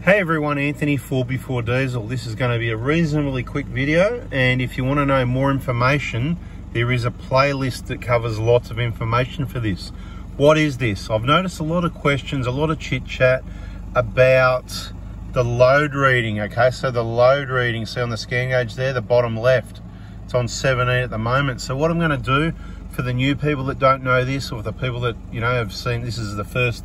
Hey everyone, Anthony Fourby4 Diesel. This is going to be a reasonably quick video and if you want to know more information, there is a playlist that covers lots of information for this. What is this? I've noticed a lot of questions, a lot of chit chat about the load reading, okay? So the load reading, see on the scan gauge there, the bottom left, it's on 17 at the moment. So what I'm going to do for the new people that don't know this or the people that, you know, have seen, this is the first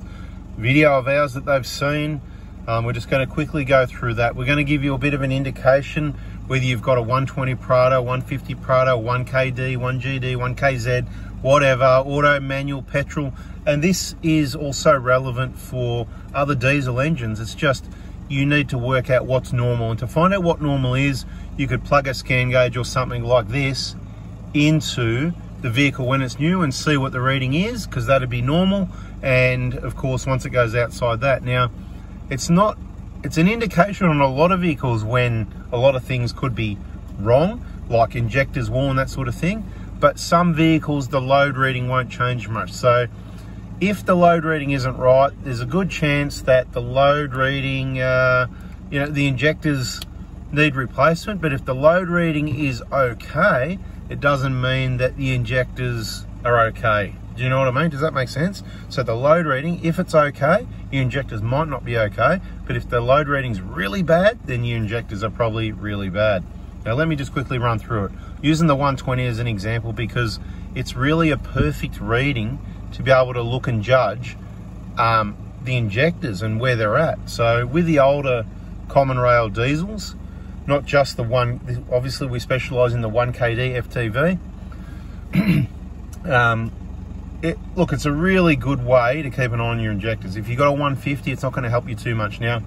video of ours that they've seen, um, we're just going to quickly go through that. We're going to give you a bit of an indication whether you've got a 120 Prado, 150 Prado, 1KD, 1GD, 1KZ, whatever, auto, manual, petrol. And this is also relevant for other diesel engines. It's just you need to work out what's normal. And to find out what normal is, you could plug a scan gauge or something like this into the vehicle when it's new and see what the reading is, because that'd be normal. And of course, once it goes outside that. Now, it's not, it's an indication on a lot of vehicles when a lot of things could be wrong, like injectors worn, that sort of thing. But some vehicles, the load reading won't change much. So if the load reading isn't right, there's a good chance that the load reading, uh, you know, the injectors need replacement. But if the load reading is okay, it doesn't mean that the injectors are okay. Do you know what I mean? Does that make sense? So the load reading, if it's okay, your injectors might not be okay. But if the load reading's really bad, then your injectors are probably really bad. Now let me just quickly run through it. Using the 120 as an example because it's really a perfect reading to be able to look and judge um, the injectors and where they're at. So with the older common rail diesels, not just the one, obviously we specialize in the 1KD FTV. um, it, look, it's a really good way to keep an eye on your injectors. If you've got a 150, it's not going to help you too much. Now,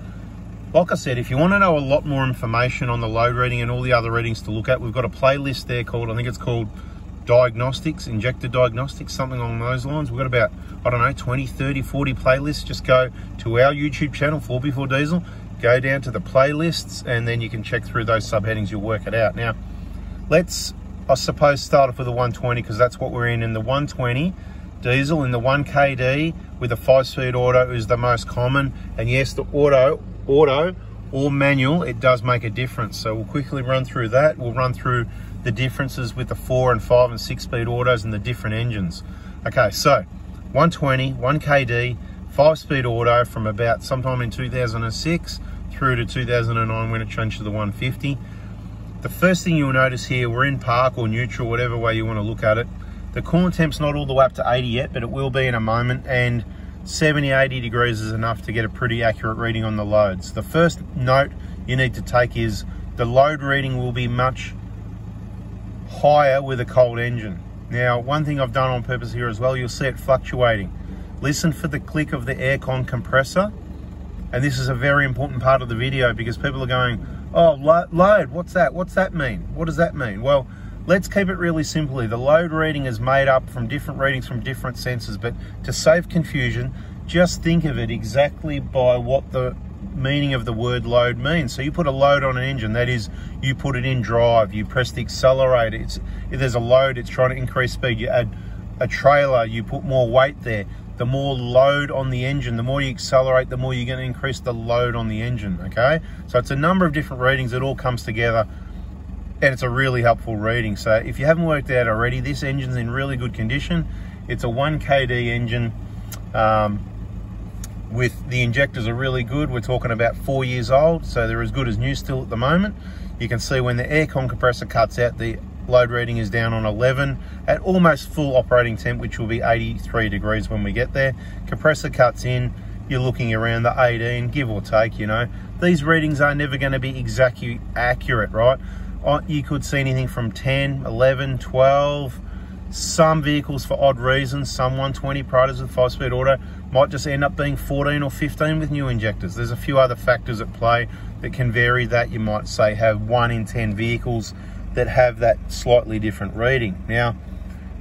like I said, if you want to know a lot more information on the load reading and all the other readings to look at, we've got a playlist there called, I think it's called Diagnostics, Injector Diagnostics, something along those lines. We've got about, I don't know, 20, 30, 40 playlists. Just go to our YouTube channel, Fourby4 Diesel, go down to the playlists, and then you can check through those subheadings. You'll work it out. Now, let's, I suppose, start off with the 120 because that's what we're in. In the 120, diesel in the 1KD with a five-speed auto is the most common. And yes, the auto, auto or manual, it does make a difference. So we'll quickly run through that. We'll run through the differences with the four and five and six speed autos and the different engines. Okay, so 120, 1KD, five speed auto from about sometime in 2006 through to 2009 when it changed to the 150. The first thing you'll notice here, we're in park or neutral, whatever way you want to look at it. The coolant temp's not all the way up to 80 yet, but it will be in a moment. And 70, 80 degrees is enough to get a pretty accurate reading on the loads. The first note you need to take is the load reading will be much higher with a cold engine. Now, one thing I've done on purpose here as well, you'll see it fluctuating. Listen for the click of the aircon compressor. And this is a very important part of the video because people are going, oh, load, what's that? What's that mean? What does that mean? Well, Let's keep it really simply. The load reading is made up from different readings from different sensors, but to save confusion, just think of it exactly by what the meaning of the word load means. So you put a load on an engine, that is, you put it in drive, you press the accelerator, it's, if there's a load, it's trying to increase speed, you add a trailer, you put more weight there. The more load on the engine, the more you accelerate, the more you're going to increase the load on the engine, okay? So it's a number of different readings it all comes together and it's a really helpful reading. So if you haven't worked out already, this engine's in really good condition. It's a 1KD engine um, with the injectors are really good. We're talking about four years old, so they're as good as new still at the moment. You can see when the aircon compressor cuts out, the load reading is down on 11 at almost full operating temp, which will be 83 degrees when we get there. Compressor cuts in, you're looking around the 18, give or take, you know. These readings are never gonna be exactly accurate, right? Uh, you could see anything from 10, 11, 12. Some vehicles for odd reasons, some 120 Prados with five speed auto might just end up being 14 or 15 with new injectors. There's a few other factors at play that can vary that. You might say have one in 10 vehicles that have that slightly different reading. Now,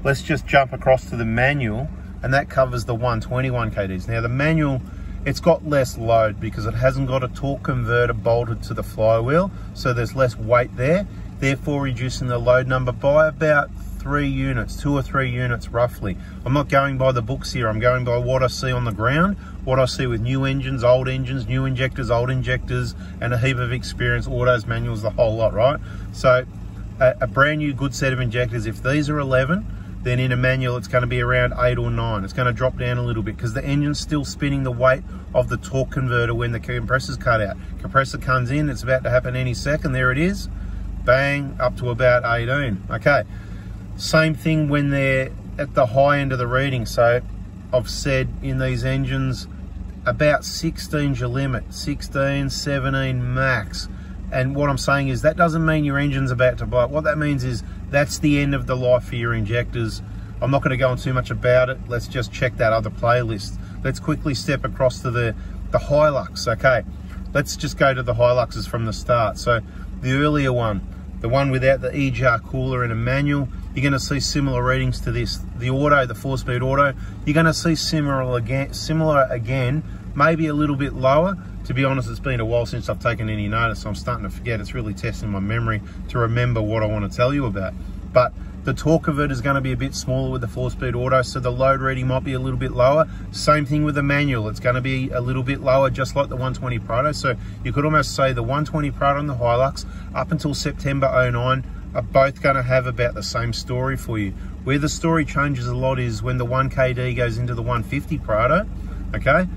let's just jump across to the manual and that covers the 121 KDs. Now the manual it's got less load because it hasn't got a torque converter bolted to the flywheel, so there's less weight there, therefore reducing the load number by about three units, two or three units roughly. I'm not going by the books here, I'm going by what I see on the ground, what I see with new engines, old engines, new injectors, old injectors, and a heap of experience, autos, manuals, the whole lot, right? So a, a brand new good set of injectors, if these are 11, then in a manual it's going to be around 8 or 9. It's going to drop down a little bit because the engine's still spinning the weight of the torque converter when the compressor's cut out. Compressor comes in, it's about to happen any second, there it is. Bang, up to about 18. Okay, same thing when they're at the high end of the reading. So I've said in these engines, about 16 your limit, 16, 17 max. And what I'm saying is that doesn't mean your engine's about to blow. What that means is that's the end of the life for your injectors. I'm not going to go on too much about it. Let's just check that other playlist. Let's quickly step across to the, the Hilux. Okay, let's just go to the Hiluxes from the start. So the earlier one, the one without the EGR cooler and a manual, you're going to see similar readings to this. The auto, the four-speed auto, you're going to see similar again, similar again, maybe a little bit lower, to be honest, it's been a while since I've taken any notice, so I'm starting to forget. It's really testing my memory to remember what I want to tell you about. But the torque of it is going to be a bit smaller with the four-speed auto, so the load reading might be a little bit lower. Same thing with the manual. It's going to be a little bit lower, just like the 120 Prado. So you could almost say the 120 Prado and the Hilux, up until September 09, are both going to have about the same story for you. Where the story changes a lot is when the 1KD goes into the 150 Prado, okay?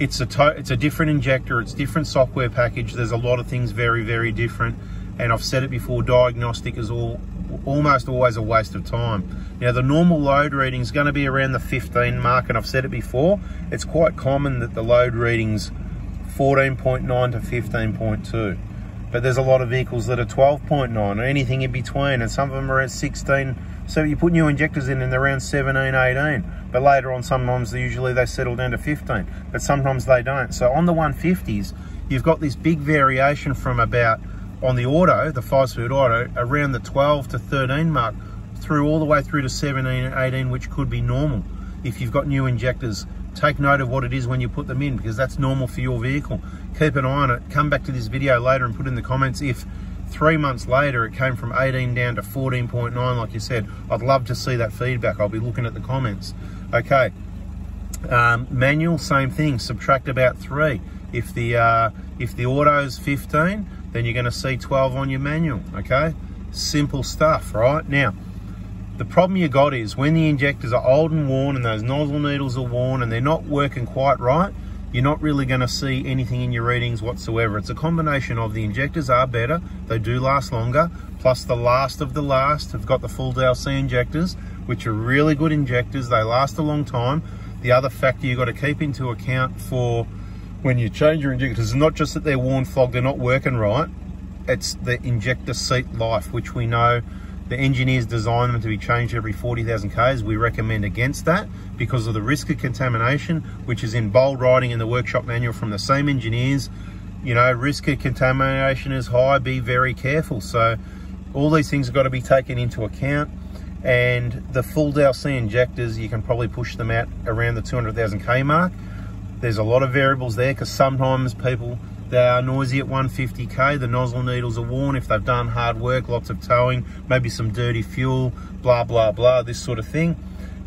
It's a it's a different injector it's different software package there's a lot of things very very different. And I've said it before diagnostic is all almost always a waste of time. Now the normal load reading is going to be around the 15 mark and I've said it before it's quite common that the load readings 14.9 to 15.2 but there's a lot of vehicles that are 12.9 or anything in between and some of them are at 16 so you put new injectors in and they're around 17 18 but later on sometimes they usually they settle down to 15 but sometimes they don't. So on the 150s you've got this big variation from about on the auto the five speed auto around the 12 to 13 mark through all the way through to 17 and 18 which could be normal. If you've got new injectors take note of what it is when you put them in because that's normal for your vehicle. Keep an eye on it. Come back to this video later and put in the comments if three months later it came from 18 down to 14.9 like you said. I'd love to see that feedback. I'll be looking at the comments okay. Um, manual same thing. Subtract about three. If the uh, if the auto's 15 then you're going to see 12 on your manual okay? Simple stuff right? Now the problem you got is when the injectors are old and worn and those nozzle needles are worn and they're not working quite right you're not really going to see anything in your readings whatsoever. It's a combination of the injectors are better, they do last longer, plus the last of the last have got the full DLC injectors, which are really good injectors. They last a long time. The other factor you've got to keep into account for when you change your injectors is not just that they're worn, fogged, they're not working right. It's the injector seat life, which we know the engineers design them to be changed every 40,000 Ks. We recommend against that because of the risk of contamination, which is in bold writing in the workshop manual from the same engineers. You know, risk of contamination is high, be very careful. So all these things have got to be taken into account. And the full DLC injectors, you can probably push them out around the 200,000 K mark. There's a lot of variables there because sometimes people they are noisy at 150k. The nozzle needles are worn if they've done hard work, lots of towing, maybe some dirty fuel, blah, blah, blah, this sort of thing.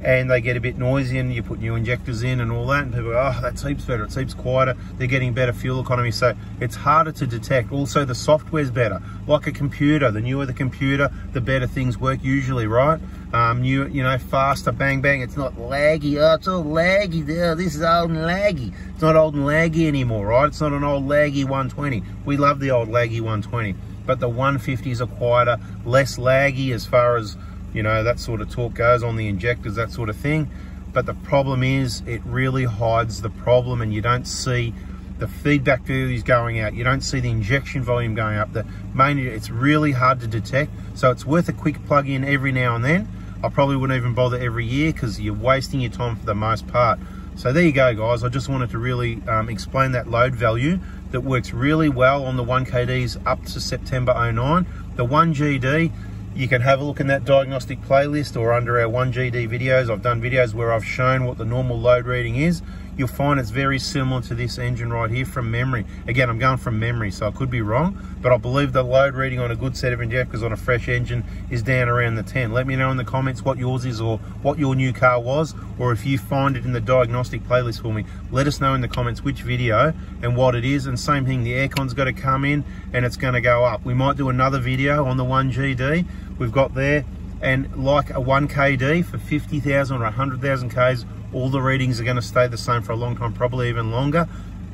And they get a bit noisy and you put new injectors in and all that. And people go, oh, that seeps better, it seeps quieter. They're getting better fuel economy. So it's harder to detect. Also, the software's better. Like a computer, the newer the computer, the better things work usually, right? um, new, you know, faster, bang, bang. It's not laggy. Oh, it's all laggy there. This is old and laggy. It's not old and laggy anymore, right? It's not an old laggy 120. We love the old laggy 120. But the 150s are quieter, less laggy as far as, you know, that sort of torque goes on the injectors, that sort of thing. But the problem is it really hides the problem and you don't see the feedback values going out. You don't see the injection volume going up. The main, it's really hard to detect. So it's worth a quick plug in every now and then I probably wouldn't even bother every year because you're wasting your time for the most part. So there you go, guys. I just wanted to really um, explain that load value that works really well on the 1KDs up to September 09. The 1GD, you can have a look in that diagnostic playlist or under our 1GD videos. I've done videos where I've shown what the normal load reading is. You'll find it's very similar to this engine right here from memory. Again, I'm going from memory, so I could be wrong, but I believe the load reading on a good set of injectors on a fresh engine is down around the 10. Let me know in the comments what yours is or what your new car was, or if you find it in the diagnostic playlist for me, let us know in the comments which video and what it is. And same thing, the aircon's got to come in and it's going to go up. We might do another video on the 1GD we've got there and like a 1KD for 50,000 or 100,000 Ks, all the readings are going to stay the same for a long time, probably even longer.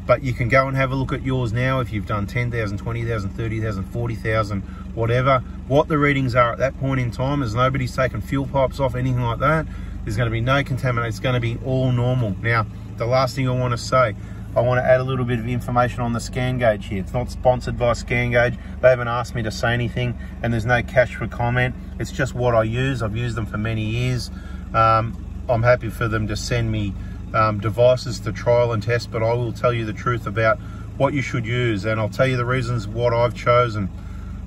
But you can go and have a look at yours now if you've done 10,000, 20,000, 30,000, 40,000, whatever. What the readings are at that point in time, as nobody's taken fuel pipes off, anything like that. There's going to be no contamination. It's going to be all normal. Now, the last thing I want to say, I want to add a little bit of information on the scan gauge here. It's not sponsored by Scan Gauge. They haven't asked me to say anything and there's no cash for comment. It's just what I use. I've used them for many years. Um, I'm happy for them to send me um, devices to trial and test, but I will tell you the truth about what you should use and I'll tell you the reasons what I've chosen.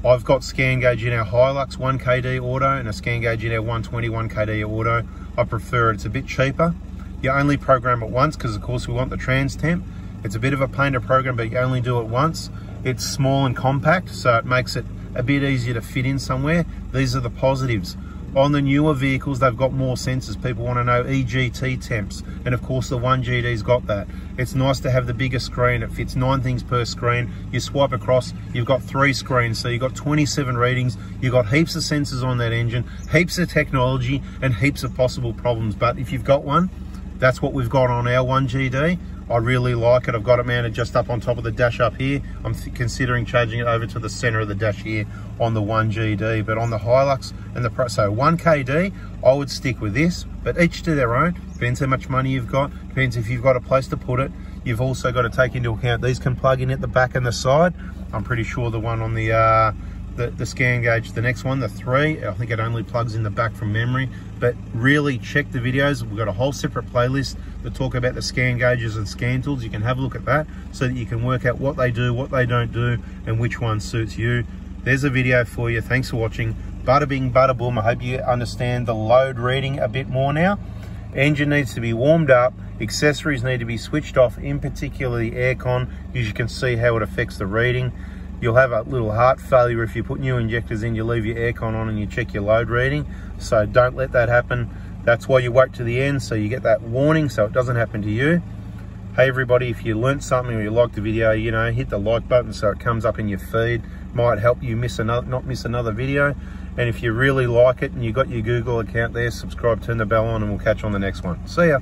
I've got scan gauge in our Hilux 1KD auto and a scan gauge in our 120 1KD auto. I prefer it. It's a bit cheaper. You only program it once because of course we want the trans temp. It's a bit of a pain to program, but you only do it once. It's small and compact, so it makes it a bit easier to fit in somewhere. These are the positives. On the newer vehicles, they've got more sensors. People want to know EGT temps. And of course, the 1GD's got that. It's nice to have the bigger screen. It fits nine things per screen. You swipe across, you've got three screens. So you've got 27 readings. You've got heaps of sensors on that engine, heaps of technology, and heaps of possible problems. But if you've got one, that's what we've got on our 1GD. I really like it. I've got it mounted just up on top of the dash up here. I'm considering changing it over to the center of the dash here on the 1GD, but on the Hilux and the Pro, so 1KD, I would stick with this, but each to their own. Depends how much money you've got, depends if you've got a place to put it. You've also got to take into account, these can plug in at the back and the side. I'm pretty sure the one on the, uh, the, the scan gauge, the next one, the three, I think it only plugs in the back from memory, but really check the videos. We've got a whole separate playlist that talk about the scan gauges and scan tools. You can have a look at that so that you can work out what they do, what they don't do, and which one suits you. There's a video for you. Thanks for watching. Bada bing, bada boom. I hope you understand the load reading a bit more now. Engine needs to be warmed up. Accessories need to be switched off, in particular the aircon, as you can see how it affects the reading. You'll have a little heart failure if you put new injectors in, you leave your aircon on and you check your load reading. So don't let that happen. That's why you wait to the end so you get that warning so it doesn't happen to you. Hey everybody, if you learnt something or you liked the video, you know, hit the like button so it comes up in your feed. Might help you miss another, not miss another video. And if you really like it and you got your Google account there, subscribe, turn the bell on and we'll catch you on the next one. See ya.